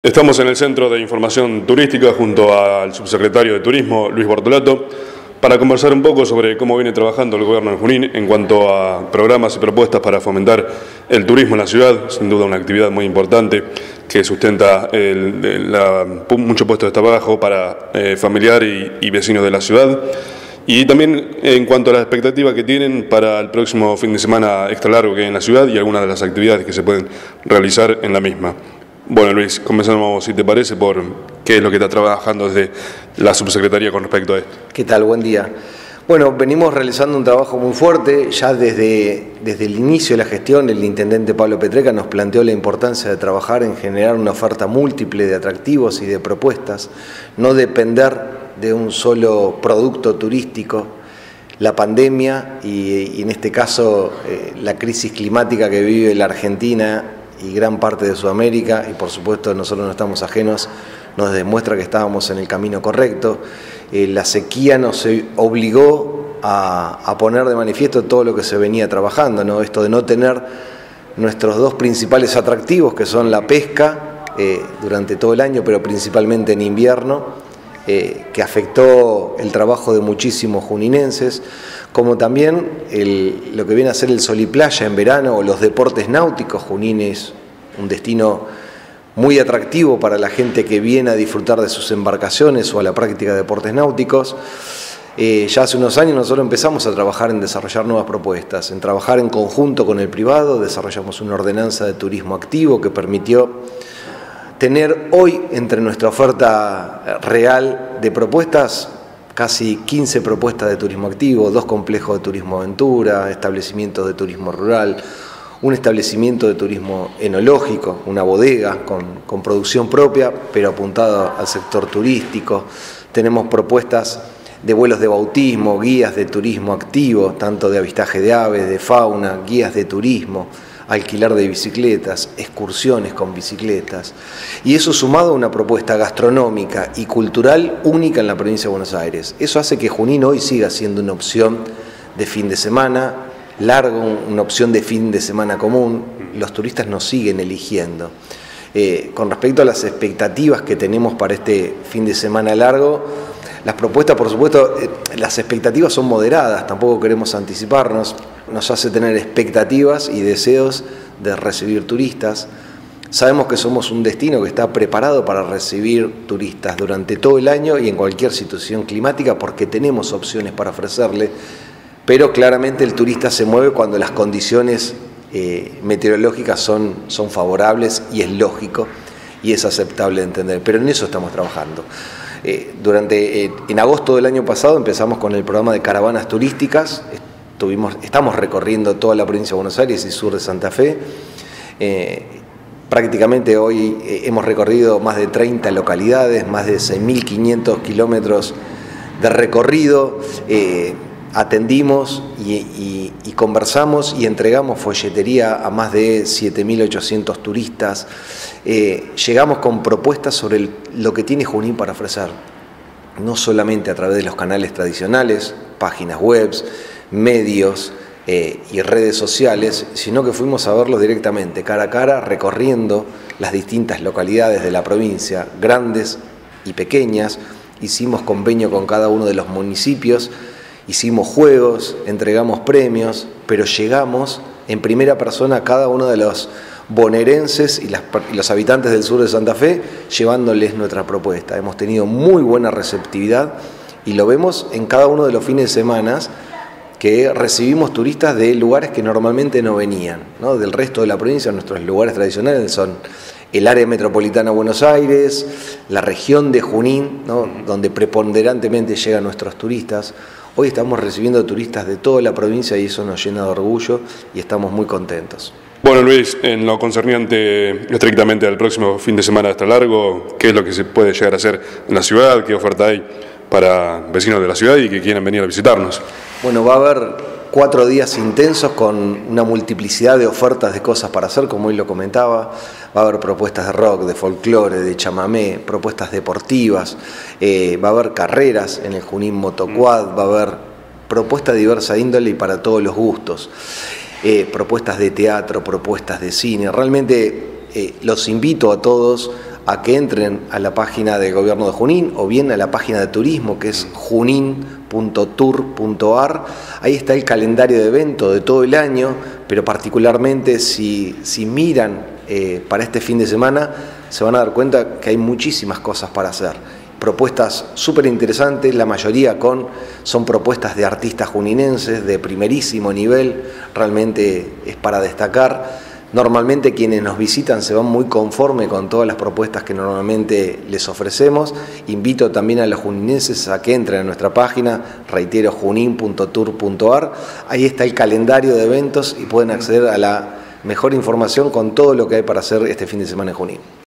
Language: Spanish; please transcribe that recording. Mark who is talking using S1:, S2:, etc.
S1: Estamos en el Centro de Información Turística junto al subsecretario de Turismo, Luis Bortolato, para conversar un poco sobre cómo viene trabajando el gobierno de Junín en cuanto a programas y propuestas para fomentar el turismo en la ciudad, sin duda una actividad muy importante que sustenta mucho puesto de trabajo para eh, familiar y, vecinos de la ciudad. Y también en cuanto a la expectativa que tienen para el próximo fin de semana extra largo que hay en la ciudad y algunas de las actividades que se pueden realizar en la misma. Bueno, Luis, comenzamos, si te parece, por qué es lo que está trabajando desde la subsecretaría con respecto a esto.
S2: ¿Qué tal? Buen día. Bueno, venimos realizando un trabajo muy fuerte. Ya desde, desde el inicio de la gestión, el intendente Pablo Petreca nos planteó la importancia de trabajar en generar una oferta múltiple de atractivos y de propuestas, no depender de un solo producto turístico. La pandemia y, en este caso eh, la crisis climática que vive la Argentina y gran parte de Sudamérica, y por supuesto nosotros no estamos ajenos, nos demuestra que estábamos en el camino correcto. Eh, la sequía nos obligó a, poner de manifiesto todo lo que se venía trabajando, ¿no? esto de no tener nuestros dos principales atractivos, que son la pesca eh, durante todo el año, pero principalmente en invierno, eh, que afectó el trabajo de muchísimos juninenses, como también lo que viene a ser el sol y playa en verano o los deportes náuticos. Junín es un destino muy atractivo para la gente que viene a disfrutar de sus embarcaciones o a la práctica de deportes náuticos. Eh, ya hace unos años nosotros empezamos a trabajar en desarrollar nuevas propuestas, en trabajar en conjunto con el privado, desarrollamos una ordenanza de turismo activo que permitió tener hoy entre nuestra oferta real de propuestas casi 15 propuestas de turismo activo, dos complejos de turismo aventura, establecimientos de turismo rural, un establecimiento de turismo enológico, una bodega con, producción propia, pero apuntada al sector turístico. Tenemos propuestas de vuelos de bautismo, guías de turismo activo, tanto de avistaje de aves, de fauna, guías de turismo alquilar de bicicletas, excursiones con bicicletas, y eso sumado a una propuesta gastronómica y cultural única en la provincia de Buenos Aires. Eso hace que Junín hoy siga siendo una opción de fin de semana largo, una opción de fin de semana común, los turistas nos siguen eligiendo. Eh, con respecto a las expectativas que tenemos para este fin de semana largo, las propuestas, por supuesto, eh, las expectativas son moderadas, tampoco queremos anticiparnos, nos hace tener expectativas y deseos de recibir turistas. Sabemos que somos un destino que está preparado para recibir turistas durante todo el año y en cualquier situación climática porque tenemos opciones para ofrecerle, pero claramente el turista se mueve cuando las condiciones eh, meteorológicas son, son favorables y es lógico y es aceptable de entender, pero en eso estamos trabajando. Eh, durante, eh, en agosto del año pasado empezamos con el programa de caravanas turísticas, Estamos recorriendo toda la provincia de Buenos Aires y sur de Santa Fe. Eh, prácticamente hoy hemos recorrido más de 30 localidades, más de 6.500 kilómetros de recorrido. atendimos y, conversamos y entregamos folletería a más de 7.800 turistas. llegamos con propuestas sobre lo que tiene Junín para ofrecer no solamente a través de los canales tradicionales, páginas web, medios eh, y redes sociales, sino que fuimos a verlos directamente, cara a cara, recorriendo las distintas localidades de la provincia, grandes y pequeñas. Hicimos convenio con cada uno de los municipios, hicimos juegos, entregamos premios, pero llegamos en primera persona a cada uno de los bonaerenses y, los habitantes del sur de Santa Fe llevándoles nuestra propuesta. Hemos tenido muy buena receptividad y lo vemos en cada uno de los fines de semana que recibimos turistas de lugares que normalmente no venían, del resto de la provincia, nuestros lugares tradicionales son el área metropolitana de Buenos Aires, la región de Junín, donde preponderantemente llegan nuestros turistas. Hoy estamos recibiendo turistas de toda la provincia y eso nos llena de orgullo y estamos muy contentos.
S1: Bueno, Luis, en lo concerniente estrictamente al próximo fin de semana hasta largo, ¿qué es lo que se puede llegar a hacer en la ciudad? ¿Qué oferta hay para vecinos de la ciudad y que quieran venir a visitarnos?
S2: Bueno, va a haber cuatro días intensos con una multiplicidad de ofertas de cosas para hacer, como hoy lo comentaba. Va a haber propuestas de rock, de folclore, de chamamé, propuestas deportivas, eh, va a haber carreras en el Junín Motoquad, va a haber propuestas de diversa índole y para todos los gustos. Eh, propuestas de teatro, propuestas de cine. Realmente eh, los invito a todos a que entren a la página del gobierno de Junín o bien a la página de turismo que es junin.tour.ar. Ahí está el calendario de eventos de todo el año, pero particularmente si, si miran eh, para este fin de semana, se van a dar cuenta que hay muchísimas cosas para hacer propuestas súper interesantes, la mayoría con, son propuestas de artistas juninenses de primerísimo nivel, realmente es para destacar. Normalmente quienes nos visitan se van muy conforme con todas las propuestas que normalmente les ofrecemos. Invito también a los juninenses a que entren a nuestra página, reitero, junin.tour.ar. Ahí está el calendario de eventos y pueden acceder a la mejor información con todo lo que hay para hacer este fin de semana en Junín.